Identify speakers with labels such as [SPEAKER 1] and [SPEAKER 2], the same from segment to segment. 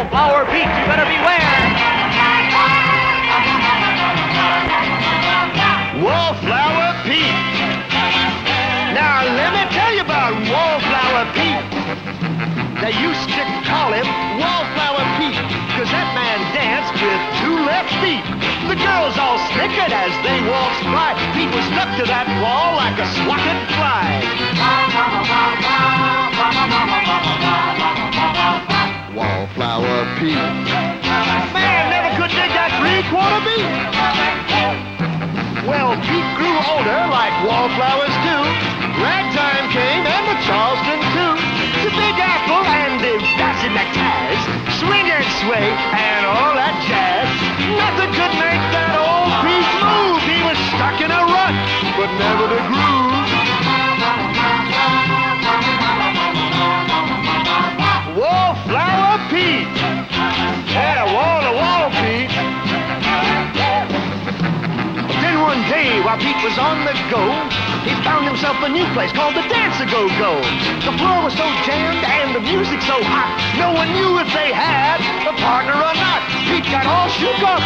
[SPEAKER 1] Wallflower Pete, you better beware.
[SPEAKER 2] Wallflower Pete. Now, let me tell you about Wallflower Pete. They used to call him Wallflower Pete, cause that man danced with two left feet. The girls all snickered as they waltzed by. Pete was stuck to that wall like a swatted fly. That three-quarter beat. Well, Pete grew older like wallflowers do. Ragtime came and the Charleston too. The Big Apple and the Bassinet Swing and sway and all that jazz. Nothing could make that old Pete move. He was stuck in a rut, but never the groove. One day, while Pete was on the go, he found himself a new place called the Dance-A-Go-Go. The floor was so jammed and the music so hot, no one knew if they had a partner or not. Pete got all shook up.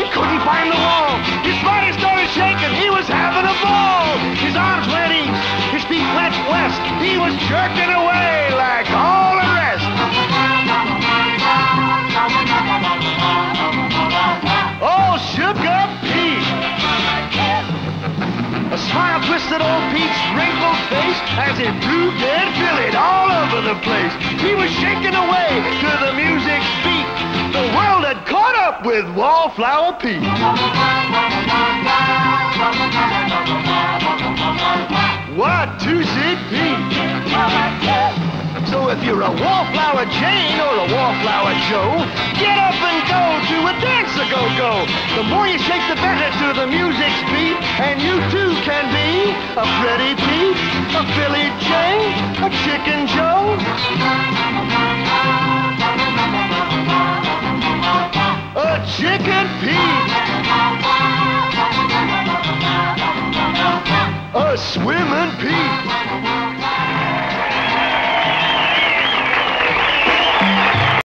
[SPEAKER 2] He couldn't find the wall. His body started shaking. He was having a ball. His arms went east. His feet went west. He was jerking away like all as it blew dead Billy all over the place. He was shaking away to the music's beat. The world had caught up with Wallflower Pete. What see Pete? So if you're a Wallflower Jane or a Wallflower Joe, get up and go to a dance-a-go-go. The more you shake, the better to the music's beat, and you too a Freddie Pete, a Billy Jane, a Chicken Joe. A Chicken Pete. A Swimming Pete.